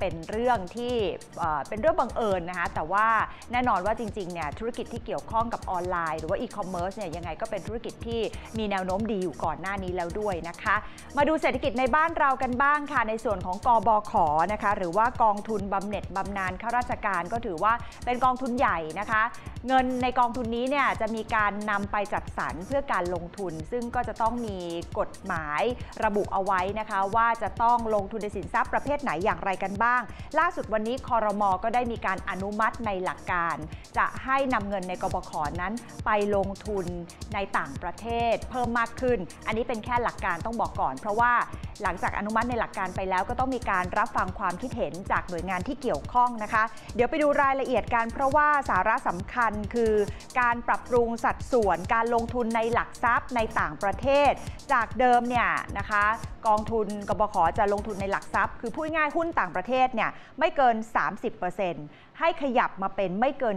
เป็นเรื่องที่เอ่อเป็นเรื่องบังเอิญนะคะแต่ว่าแน่นอนว่าจริงๆเนี่ยธุรกิจที่เกี่ยวข้องกับออนไลน์ หรือว่าอีคอมเมิร์ซเนี่ยยังไงก็เป็นธุรกิจที่มีแนวโน้มดีอยู่ก่อนหน้านี้แล้วด้วยนะคะ มาดูเศรษฐกิจในบ้านเรากันบ้างค่ะ ในส่วนของกบขนะคะหรือว่ากองทุนบำเหน็จบำนาญข้าราชการก็ถือว่าเป็นกองทุนใหญ่นะคะ เงินในกองทุนนี้เนี่ยจะมีการนำไปจัดสรรเพื่อการลงทุน ซึ่งก็จะต้องมีกฎหมายระบุเอาไว้นะคะ ว่าจะต้องลงทุนในสินทรัพย์ประเภทไหนอย่างไรกันบ้าง ล่าสุดวันนี้คอรมอก็ได้มีการอนุมัติในหลักการ จะให้นำเงินในกบขนั้นไปลงทุนในต่างประเทศเพิ่มมากขึ้น อันนี้เป็นแค่หลักการต้องบอกก่อน เพราะว่าหลังจากอนุมัติในหลักการไปแล้ว ก็ต้องมีการรับฟังความคิดเห็นจากหน่วยงานที่เกี่ยวข้องนะคะ เดี๋ยวไปดูรายละเอียดกันเพราะว่าสาระสำคัญคือการปรับปรุงสัดส่วนการลงทุนในหลักทรัพย์ในต่างประเทศ จากเดิมเนี่ยนะคะกองทุนกบขจะลงทุนในหลักทรัพย์ คือพูดง่ายหุ้นต่างประเทศเนี่ยไม่เกิน 30%ให้ขยับมาเป็นไม่เกิน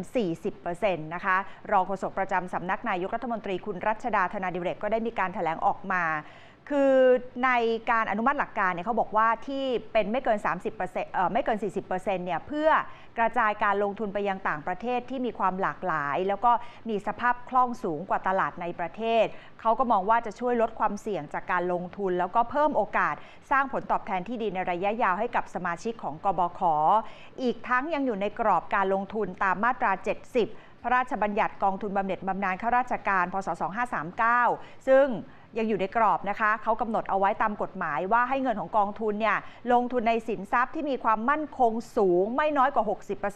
40%นะคะรองโฆษกประจำสำนักนายกรัฐมนตรีคุณรัชดาธนาดิเรกก็ได้มีการถแถลงออกมา คือในการอนุมัติหลักการเนี่ยเขาบอกว่าที่เป็นไม่เกิน 30%เอ่อไม่เกิน 40%เนี่ยเพื่อกระจายการลงทุนไปยังต่างประเทศที่มีความหลากหลาย แล้วก็มีสภาพคล่องสูงกว่าตลาดในประเทศ เขาก็มองว่าจะช่วยลดความเสี่ยงจากการลงทุน แล้วก็เพิ่มโอกาสสร้างผลตอบแทนที่ดีในระยะยาวให้กับสมาชิกของกบข อีกทั้งยังอยู่ในกรอบการลงทุนตามมาตรา 70 พระราชบัญญัติกองทุนบำเหน็จบำนาญข้าราชการ พศ 2539 ซึ่ง ยังอยู่ในกรอบนะคะเขากำหนดเอาไว้ตามกฎหมายว่าให้เงินของกองทุนเนี่ยลงทุนในสินทรัพย์ที่มีความมั่นคงสูงไม่น้อยกว่า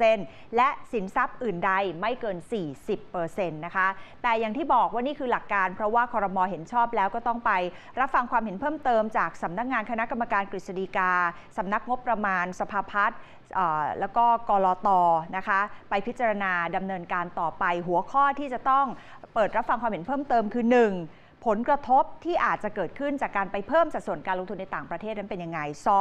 60%และสินทรัพย์อื่นใดไม่เกิน 40%นะคะแต่อย่างที่บอกว่านี่คือหลักการ เพราะว่าคอรมอเห็นชอบแล้วก็ต้องไป รับฟังความเห็นเพิ่มเติมจากสำนักงานคณะกรรมการกฤษฎีกาสำนักงบประมาณสภาพัฒน์แล้วก็กรอตนะคะ ไปพิจารณาดำเนินการต่อไปหัวข้อที่จะต้องเปิดรับฟังความเห็นเพิ่มเติมคือ 1 ผลกระทบที่อาจจะเกิดขึ้นจากการไปเพิ่มสัดส่วนการลงทุนในต่างประเทศนั้นเป็นยังไง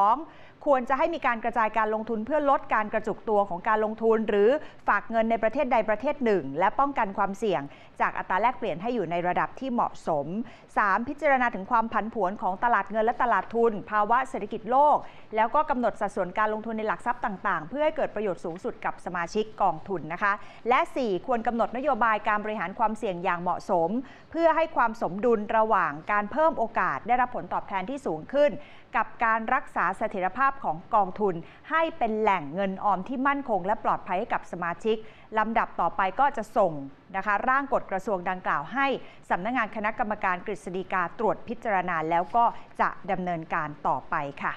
2. ควรจะให้มีการกระจายการลงทุนเพื่อลดการกระจุกตัวของการลงทุน หรือฝากเงินในประเทศใดประเทศหนึ่ง และป้องกันความเสี่ยง จากอัตราแลกเปลี่ยนให้อยู่ในระดับที่เหมาะสม 3. พิจารณาถึงความผันผวนของตลาดเงินและตลาดทุน ภาวะเศรษฐกิจโลก แล้วก็กำหนดสัดส่วนการลงทุนในหลักทรัพย์ต่างๆ เพื่อให้เกิดประโยชน์สูงสุดกับสมาชิกกองทุนนะคะ และ 4 ควรกำหนดนโยบายการบริหารความเสี่ยงอย่างเหมาะสม เพื่อให้ความสมดุลระหว่างการเพิ่มโอกาส ได้รับผลตอบแทนที่สูงขึ้น กับการรักษาเสถียรภาพของกองทุน ให้เป็นแหล่งเงินออมที่มั่นคง และปลอดภัยให้กับสมาชิกลำดับต่อไปก็จะส่งนะคะร่างกฎกระทรวงดังกล่าวให้สำนักงงานคณะกรรมการกฤษฎีกาตรวจพิจารณาแล้วก็จะดำเนินการต่อไปค่ะ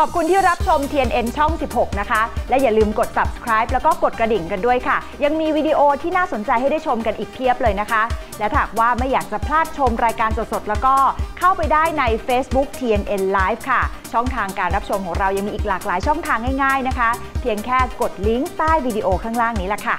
ขอบคุณที่รับชม TNN ช่อง 16 นะคะ และอย่าลืมกด subscribe แล้วก็กดกระดิ่งกันด้วยค่ะ ยังมีวิดีโอที่น่าสนใจให้ได้ชมกันอีกเพียบเลยนะคะ และถ้าหากว่าไม่อยากจะพลาดชมรายการสดๆ แล้วก็เข้าไปได้ใน Facebook TNN Live ค่ะ ช่องทางการรับชมของเรายังมีอีกหลากหลายช่องทางง่ายๆนะคะ เพียงแค่กดลิงก์ใต้วิดีโอข้างล่างนี้ละค่ะ